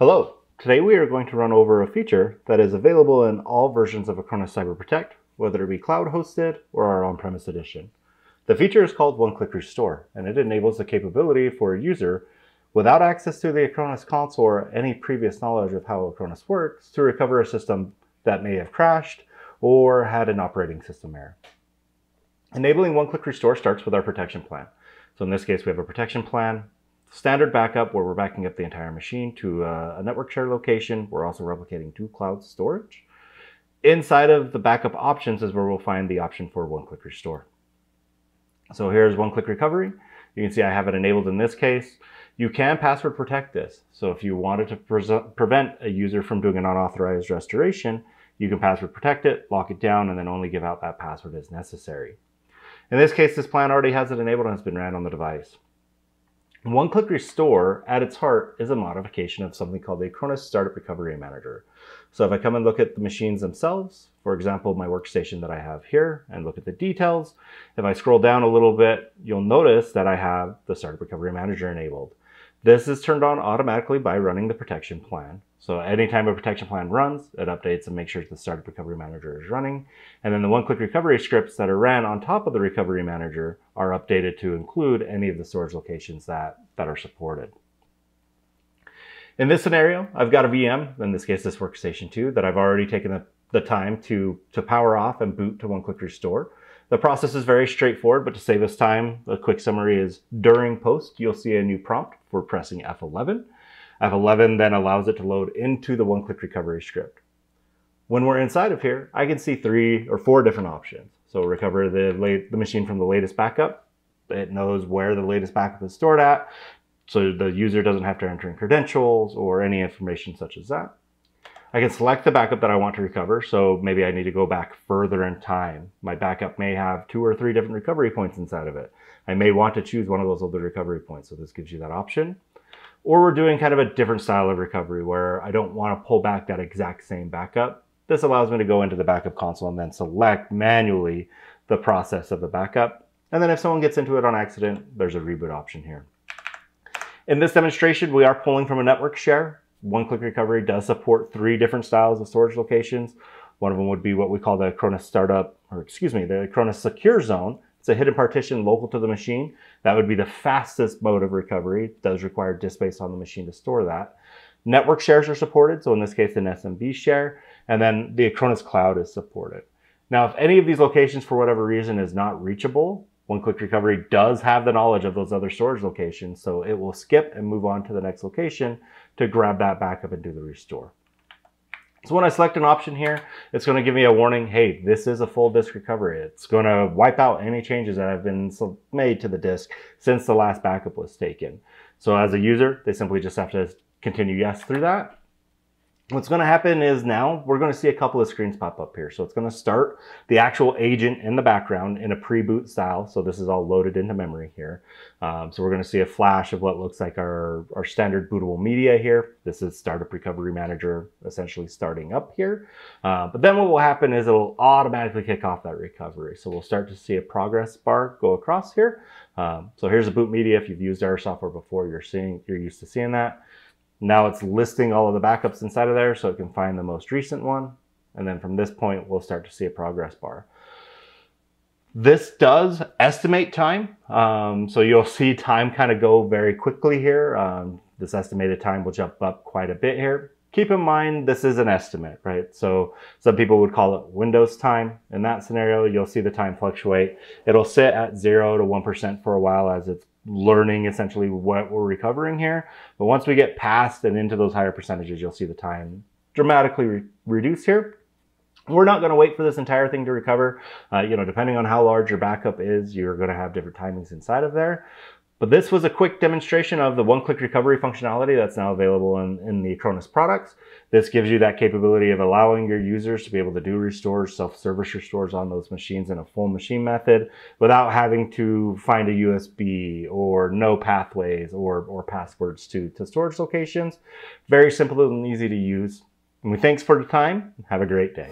Hello, today we are going to run over a feature that is available in all versions of Acronis Cyber Protect, whether it be cloud hosted or our on-premise edition. The feature is called One-Click Restore, and it enables the capability for a user without access to the Acronis console or any previous knowledge of how Acronis works to recover a system that may have crashed or had an operating system error. Enabling One-Click Restore starts with our protection plan. So in this case, we have a protection plan standard backup where we're backing up the entire machine to a, a network share location. We're also replicating to cloud storage. Inside of the backup options is where we'll find the option for one-click restore. So here's one-click recovery. You can see I have it enabled in this case. You can password protect this. So if you wanted to pre prevent a user from doing an unauthorized restoration, you can password protect it, lock it down, and then only give out that password as necessary. In this case, this plan already has it enabled and has been ran on the device. One-click restore at its heart is a modification of something called the Acronis Startup Recovery Manager. So if I come and look at the machines themselves, for example, my workstation that I have here and look at the details, if I scroll down a little bit, you'll notice that I have the Startup Recovery Manager enabled. This is turned on automatically by running the protection plan. So anytime a protection plan runs, it updates and makes sure the startup recovery manager is running. And then the one-click recovery scripts that are ran on top of the recovery manager are updated to include any of the storage locations that, that are supported. In this scenario, I've got a VM, in this case, this workstation 2, that I've already taken the, the time to, to power off and boot to one-click restore. The process is very straightforward, but to save us time, a quick summary is during post, you'll see a new prompt for pressing F11. F11 then allows it to load into the one-click recovery script. When we're inside of here, I can see three or four different options. So recover the, the machine from the latest backup. It knows where the latest backup is stored at, so the user doesn't have to enter in credentials or any information such as that. I can select the backup that I want to recover. So maybe I need to go back further in time. My backup may have two or three different recovery points inside of it. I may want to choose one of those other recovery points. So this gives you that option. Or we're doing kind of a different style of recovery where I don't want to pull back that exact same backup. This allows me to go into the backup console and then select manually the process of the backup. And then if someone gets into it on accident, there's a reboot option here. In this demonstration, we are pulling from a network share. One-click recovery does support three different styles of storage locations. One of them would be what we call the Acronis startup, or excuse me, the Acronis secure zone. It's a hidden partition local to the machine. That would be the fastest mode of recovery. It does require disk space on the machine to store that. Network shares are supported, so in this case, an SMB share, and then the Acronis Cloud is supported. Now, if any of these locations, for whatever reason, is not reachable, one-click recovery does have the knowledge of those other storage locations, so it will skip and move on to the next location to grab that backup and do the restore. So when I select an option here, it's going to give me a warning, hey, this is a full disk recovery. It's going to wipe out any changes that have been made to the disk since the last backup was taken. So as a user, they simply just have to continue yes through that. What's going to happen is now we're going to see a couple of screens pop up here. So it's going to start the actual agent in the background in a pre-boot style. So this is all loaded into memory here. Um, so we're going to see a flash of what looks like our, our standard bootable media here. This is Startup Recovery Manager essentially starting up here. Uh, but then what will happen is it'll automatically kick off that recovery. So we'll start to see a progress bar go across here. Um, so here's a boot media. If you've used our software before, you're seeing, you're used to seeing that. Now it's listing all of the backups inside of there so it can find the most recent one. And then from this point, we'll start to see a progress bar. This does estimate time. Um, so you'll see time kind of go very quickly here. Um, this estimated time will jump up quite a bit here. Keep in mind, this is an estimate, right? So some people would call it Windows time. In that scenario, you'll see the time fluctuate. It'll sit at zero to 1% for a while as it's learning essentially what we're recovering here. But once we get past and into those higher percentages, you'll see the time dramatically re reduce here. We're not going to wait for this entire thing to recover. Uh, you know, depending on how large your backup is, you're going to have different timings inside of there. But this was a quick demonstration of the one-click recovery functionality that's now available in, in the Acronis products. This gives you that capability of allowing your users to be able to do restores, self-service restores on those machines in a full machine method without having to find a USB or know pathways or, or passwords to, to storage locations. Very simple and easy to use. And we thanks for the time. Have a great day.